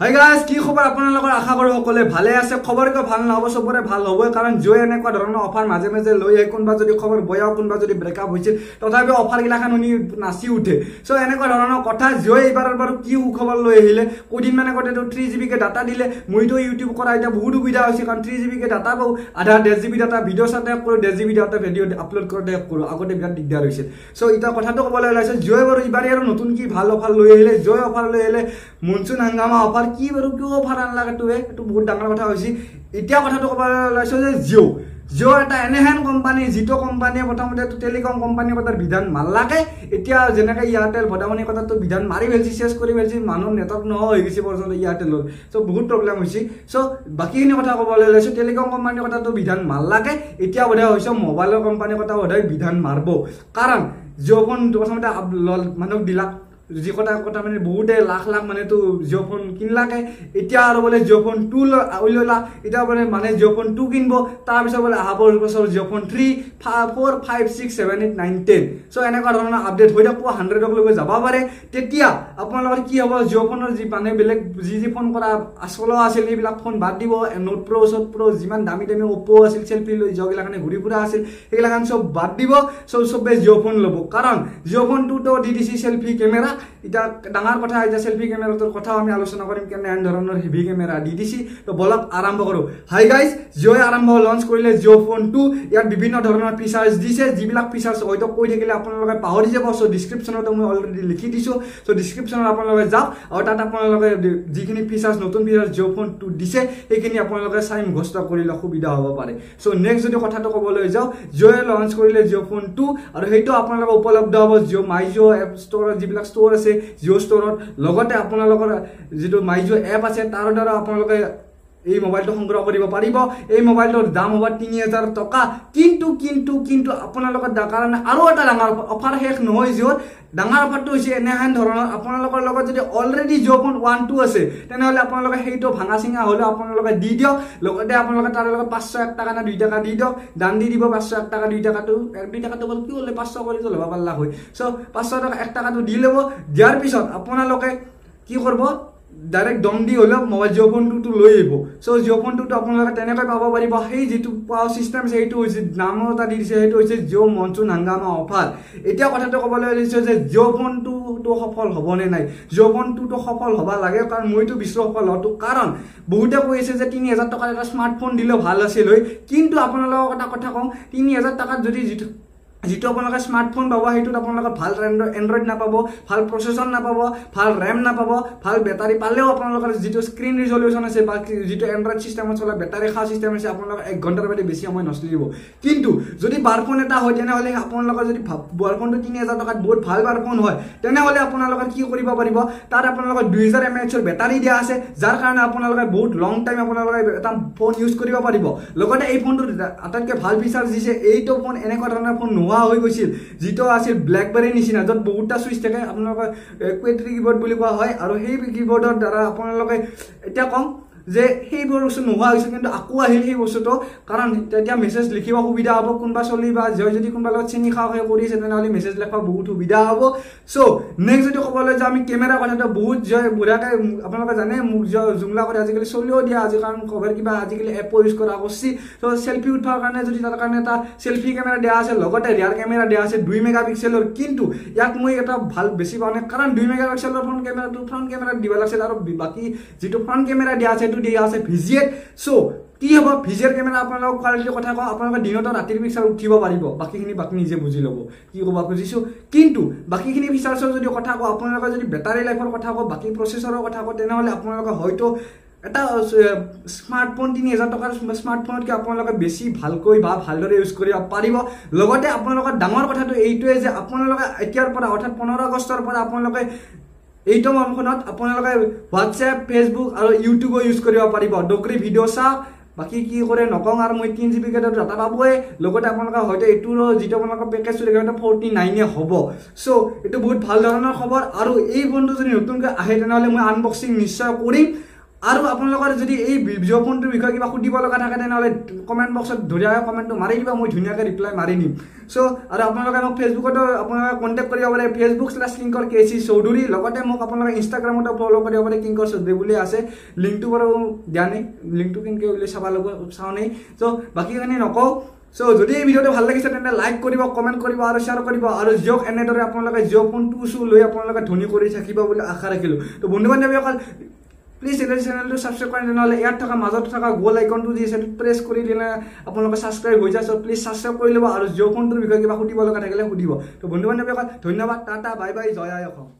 Hi guys কি খবৰ আপোনালোকৰ আশা কৰোঁ সকলোৱে ভালে আছে। খবৰকৈ ভাল নহ'ব চবৰে ভাল হ'বই। কাৰণ জয় এনেকুৱা ধৰণৰ অফাৰ মাজে মাজে লৈ আহে। কোনোবা যদি খবৰ বয়াও কোনোবা যদি ব্ৰেকআপ হৈছিল তথাপিও অফাৰগিলাখন শুনি নাচি উঠে। চ' এনেকুৱা ধৰণৰ কথা জয় এইবাৰৰ বাৰু কি সুখবৰ লৈ আহিলে? কেইদিনমান আগতেতো থ্ৰী জি বিকে ডাটা দিলে। মইতো ইউটিউব কৰা এতিয়া বহুত সুবিধা হৈছে। কাৰণ থ্ৰী জি বিকে ডাটা পাওঁ। আধা ডেৰ জি বি ডাটা ভিডিঅ' চাওঁতে কৰোঁ ডেৰ G B data video' upload কৰোঁতে কৰোঁ। আগতে বিৰাট দিগদাৰ হৈছিল। চ' এতিয়া কথাটো ক'বলৈ ওলাইছে জয় বাৰু এইবাৰ আৰু নতুন কি ভাল অফাৰ লৈ আহিলে? জয় অফাৰ লৈ আহিলে মনচুন হাংগামা অফাৰ কি বাৰু কিয় অফাৰ আনলাগে তোৱে এইটো বহুত ডাঙৰ কথা হৈছে। এতিয়া কথাটো ক'বলৈ ওলাইছোঁ যে জিঅ' জিঅ' এটা এনেহেন কোম্পানী যিটো কোম্পানীয়ে প্ৰথমতে টেলিকম কোম্পানীৰ কথাৰ বিধান মাল্লাকে এতিয়া যেনেকৈ এয়াৰটেল ভদামণিৰ কথাটো বিধান মাৰি পেলছি চেছ কৰি পেলছি মানুহ নেটৱৰ্ক নোহোৱা হৈ গৈছে পৰ্যন্ত এয়াৰটেলৰ চ' বহুত প্ৰব্লেম হৈছে। চ' বাকীখিনি কথা ক'বলৈ ওলাইছোঁ টেলিকম কোম্পানীৰ কথাটো বিধান মাল্লাকে এতিয়া বোধহয় হৈছে মোবাইলৰ কোম্পানীৰ কথা বোধহয় বিধান মাৰিব। কাৰণ জিঅ' ফোন প্ৰথমতে মানুহক দিলাক যি কথা কথা মানে বহুতে লাখ লাখ মানেতো জিঅ' ফোন কিনলাকে এতিয়া আৰু বোলে জিঅ' ফোন টু উলিয়ালা এতিয়া বোলে মানে জিঅ' ফোন টু কিনিব তাৰপিছত বোলে অহা বছৰ Jio' phone three four five six seven eight nine ten চ' এনেকুৱা ধৰণৰ আপডেট হৈ থাকিব হাণ্ড্ৰেডকলৈকে যাব পাৰে। তেতিয়া আপোনালোকৰ কি হ'ব জিঅ' ফোনৰ যি মানে বেলেগ যি যি ফোন কৰা আচল আছিল সেইবিলাক ফোন বাদ দিব নোট প্ৰ' চট প্ৰ' যিমান দামী দামী অপ' আছিল চেল্ফি লৈ যিগিলাখানে ঘূৰি ফুৰা আছিল সেইগিলাখান চব বাদ দিব চবে জিঅ' ফোন ল'ব। কাৰণ জিঅ' ফোনটোতো দি দিছে চেল্ফি কেমেৰা এতিয়া ডাঙৰ কথা এতিয়া চেল্ফি কেমেৰাটোৰ কথাও আমি আলোচনা কৰিম কেনে ধৰণৰ হেভি কেমেৰা দি দিছি তো বলক আৰম্ভ কৰোঁ। হাই গাইজ জিঅ'ই আৰম্ভ লঞ্চ কৰিলে জিঅ' ফোন টু ইয়াত বিভিন্ন ধৰণৰ ফিচাৰ্ছ দিছে যিবিলাক ফিচাৰ্ছ হয়তো কৈ থাকিলে আপোনালোকে পাহৰি যাব চ' ডিছক্ৰিপশ্যনতো মই অলৰেডি লিখি দিছোঁ। চ' ডিছক্ৰিপশ্যনত আপোনালোকে যাওক আৰু তাত আপোনালোকে যিখিনি ফিচাৰ্ছ নতুন ফিচাৰ্ছ জিঅ' ফোন টু দিছে সেইখিনি আপোনালোকে চাই মুখস্থ কৰিলে সুবিধা হ'ব পাৰে। চ' নেক্সট যদি কথাটো ক'বলৈ যাওঁ জিঅ'য়ে লঞ্চ কৰিলে জিঅ' ফোন টু আৰু সেইটো আপোনালোকে উপলব্ধ হ'ব জিঅ' মাই জিঅ' এপ ষ্ট'ৰত যিবিলাক ষ্ট'ৰ আছে জিঅ' ষ্ট'ৰত। লগতে আপোনালোকৰ যিটো মাই জিঅ' এপ আছে তাৰ দ্বাৰা আপোনালোকে এই মোবাইলটো সংগ্ৰহ কৰিব পাৰিব। এই মোবাইলটোৰ দাম হ'ব তিনি হাজাৰ টকা। কিন্তু কিন্তু কিন্তু আপোনালোকৰ কাৰণে আৰু এটা ডাঙৰ অফাৰ শেষ নহয় জিঅ'ত ডাঙৰ অফাৰটো হৈছে এনেহেন ধৰণৰ। আপোনালোকৰ লগত যদি already Jio' phone one two আছে তেনেহ'লে আপোনালোকে সেইটো ভাঙা চিঙা হ'লেও আপোনালোকে দি দিয়ক। লগতে আপোনালোকে তাৰ লগত পাঁচশ এক টকা নে দুই টকা দি দিয়ক। দাম দি দিব পাঁচশ এক টকা দুই টকাটো। এক দুই টকাটো হ'ল কি হ'লে? পাঁচশ কৰি ল'ব পাৰিলা হয় চ' পাঁচশ টকা এক টকাটো দি ল'ব। দিয়াৰ পিছত আপোনালোকে কি কৰিব? ডাইৰেক্ট দম দি হ'লেও মোবাইল জিঅ' ফোনটোতো লৈ আহিব। চ' জিঅ' ফোনটোতো আপোনালোকে তেনেকৈ পাব পাৰিব। সেই যিটো পোৱা ছিষ্টেম সেইটো হৈছে নাম এটা দি দিছে সেইটো হৈছে জিঅ' মনচুন হাংগামা অফাৰ এতিয়া কথাটো ক'বলৈ ওলাইছোঁ যে জিঅ' ফোনটোতো সফল হ'বনে নাই? জিঅ' ফোনটোতো সফল হ'ব লাগে কাৰণ মইতো বিশ্ব সফল হওঁতো কাৰণ। বহুতে কৈ আছে যে তিনি হাজাৰ টকাত এটা স্মাৰ্টফোন দিলেও ভাল আছিল হয় কিন্তু আপোনালোকক এটা কথা কওঁ তিনি হাজাৰ টকাত যদি যিটো যিটো আপোনালোকে স্মাৰ্টফোন পাব সেইটোত আপোনালোকে ভাল এণ্ড্ৰইড নাপাব ভাল প্ৰচেছৰ নাপাব ভাল ৰেম নাপাব ভাল বেটাৰী পালেও আপোনালোকৰ যিটো স্ক্ৰীণ ৰিজলিউশ্যন আছে বা যিটো এণ্ড্ৰইড ছিষ্টেমত চলা বেটাৰী খোৱা ছিষ্টেম আছে আপোনালোকে এক ঘণ্টাৰ বাদে বেছি সময় নচলিব। কিন্তু যদি বাৰফোন এটা হয় তেনেহ'লে আপোনালোকৰ যদি বাৰফোনটো তিনি হাজাৰ টকাত বহুত ভাল বাৰফোন হয় তেনেহ'লে আপোনালোকে কি কৰিব পাৰিব? তাত আপোনালোকৰ দুই হাজাৰ এম এইচৰ বেটাৰী দিয়া আছে যাৰ কাৰণে আপোনালোকে বহুত লং টাইম আপোনালোকে এটা ফোন ইউজ কৰিব পাৰিব। লগতে এই ফোনটোত আটাইতকৈ ভাল ফিচাৰ্ছ দিছে এইটো ফোন এনেকুৱা ধৰণৰ ফোন নোহোৱা হৈ গৈছিল। যিটো আছিল ব্লেকবেৰীৰ নিচিনা য'ত বহুতটা চুইচ থাকে আপোনালোকে কুৱেট্ৰি কীবৰ্ড বুলি কোৱা হয়। আৰু সেই কীবৰ্ডৰ দ্বাৰা আপোনালোকে এতিয়া কওঁ যে সেইবোৰ বস্তু নোহোৱা হৈছে কিন্তু আকৌ আহিল সেই বস্তুটো। কাৰণ তেতিয়া মেছেজ লিখিব সুবিধা হ'ব কোনোবা চলি বা জয় যদি কোনোবা লগত চেনি খাওঁ সেই কৰি আছে তেনেহ'লে মেছেজ লিখিব বহুত সুবিধা হ'ব। চ' নেক্সট যদি ক'বলৈ যাওঁ আমি কেমেৰা কথাটো বহুত জয় বুঢ়াকৈ আপোনালোকে জানে মোক জুমলা কৰি আজিকালি চলিও দিয়া আজি কাৰণ কভাৰ কিবা আজিকালি এপো ইউজ কৰা কৰিছে। চ' চেল্ফি উঠাৰ কাৰণে যদি তাৰ কাৰণে এটা চেল্ফি কেমেৰা দিয়া আছে লগতে ৰিয়াৰ কেমেৰা দিয়া আছে দুই মেগা পিক্সেলৰ কিন্তু ইয়াক মই এটা ভাল বেছি নাই কাৰণ দুই মেগা পিক্সেলৰ ফ্ৰণ্ট কেমেৰাটো ফ্ৰণ্ট কেমেৰাত দিব লাগিছিল আৰু বাকী যিটো ফ্ৰণ্ট কেমেৰা দিয়া আছে সেইটো দিয়া আছে ভিজিয়েট চ' কি হ'ব? ভিজিয়েট কেমেৰা আপোনালোকক কোৱালিটিৰ কথা কওঁ আপোনালোকে দিনত ৰাতিৰ পিক্সাৰ উঠিব পাৰিব। বাকীখিনি বাকী নিজে বুজি ল'ব। কি ক'ব খুজিছোঁ? কিন্তু বাকীখিনি ফিচাৰ্ছৰ যদি কথা কওঁ আপোনালোকে যদি বেটাৰী লাইফৰ কথা কওঁ বাকী প্ৰচেছৰৰ কথা কওঁ তেনেহ'লে আপোনালোকে হয়তো এটা স্মাৰ্টফোন তিনি হাজাৰ টকাৰ স্মাৰ্টফোনতকৈ আপোনালোকে বেছি ভালকৈ বা ভালদৰে ইউজ কৰিব পাৰিব। লগতে আপোনালোকৰ ডাঙৰ কথাটো এইটোৱে যে আপোনালোকে এতিয়াৰ পৰা অৰ্থাৎ পোন্ধৰ আগষ্টৰ পৰা আপোনালোকে এইটো মনখনত আপোনালোকে হোৱাটছএপ ফেচবুক আৰু ইউটিউবো ইউজ কৰিব পাৰিব। ডকৰি ভিডিঅ' চাওক বাকী কি কৰে নকওঁ আৰু মই তিন জি বি কেটৰ ডাটা পাবই লগতে আপোনালোকে হয়তো এইটোৰো যিটো আপোনালোকৰ পেকেজটো দেখে সেইটো ফৰ্টি নাইনে হ'ব। চ' এইটো বহুত ভাল ধৰণৰ খবৰ। আৰু এই ফোনটো যদি নতুনকৈ আহে তেনেহ'লে মই আনবক্সিং নিশ্চয় কৰিম। আৰু আপোনালোকৰ যদি এই জিঅ' ফোনটোৰ বিষয়ে কিবা সুধিব লগা থাকে তেনেহ'লে কমেণ্ট বক্সত ধুনীয়াকৈ কমেণ্টটো মাৰি দিবা মই ধুনীয়াকৈ ৰিপ্লাই মাৰি দিম। চ' আৰু আপোনালোকে মোক ফেচবুকতো আপোনালোকে কণ্টেক্ট কৰিব পাৰে Facebook slash Kinkar K C Choudhury লগতে মোক আপোনালোকে ইনষ্টাগ্ৰামতো ফ'ল' কৰিব পাৰে কিংকৰ চৌধুৰী বুলি আছে। লিংকটো বাৰু দিয়া নাই লিংকটো কেনেকৈ বুলি চাব ল'ব চাওঁ নাই। চ' বাকীখিনি নকওঁ। চ' যদি এই ভিডিঅ'টো ভাল লাগিছে তেন্তে লাইক কৰিব কমেণ্ট কৰিব আৰু শ্বেয়াৰ কৰিব। আৰু জিঅ'ক এনেদৰে আপোনালোকে জিঅ' ফোন টু চু লৈ আপোনালোকে ধনী কৰি থাকিব বুলি আশা ৰাখিলোঁ। তো বন্ধু বান্ধৱীসকল প্লিজ এই চেনেলটো ছাবস্ক্ৰাইব কৰে তেনেহ'লে ইয়াত থকা মাজত থকা গ'ল আইকনটো আছে সেইটো প্ৰেছ কৰি দিলে আপোনালোকে ছাবস্ক্ৰাইব হৈ চ' প্লিজ ছাবস্ক্ৰাইব কৰি ল'ব আৰু জিঅ' ফোনটোৰ বিষয়ে কিবা সুধিব লগা থাকিলে সুধিব তো বন্ধু বান্ধৱীসকল ধন্যবাদ টাটা বাই বাই জয় অসম